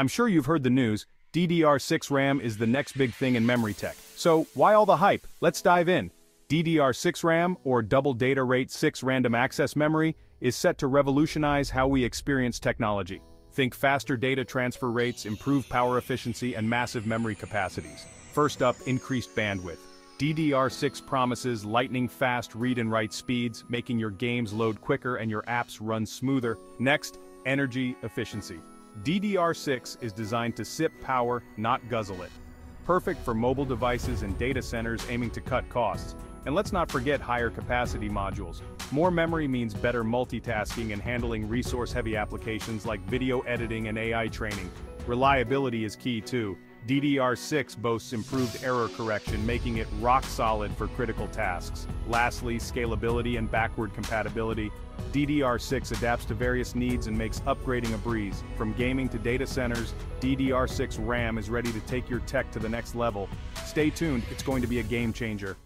I'm sure you've heard the news, DDR6 RAM is the next big thing in memory tech. So, why all the hype? Let's dive in. DDR6 RAM, or Double Data Rate 6 Random Access Memory, is set to revolutionize how we experience technology. Think faster data transfer rates, improved power efficiency, and massive memory capacities. First up, increased bandwidth. DDR6 promises lightning-fast read and write speeds, making your games load quicker and your apps run smoother. Next, energy efficiency. DDR6 is designed to sip power, not guzzle it. Perfect for mobile devices and data centers aiming to cut costs. And let's not forget higher capacity modules. More memory means better multitasking and handling resource-heavy applications like video editing and AI training. Reliability is key too. DDR6 boasts improved error correction making it rock solid for critical tasks. Lastly, scalability and backward compatibility. DDR6 adapts to various needs and makes upgrading a breeze. From gaming to data centers, DDR6 RAM is ready to take your tech to the next level. Stay tuned, it's going to be a game changer.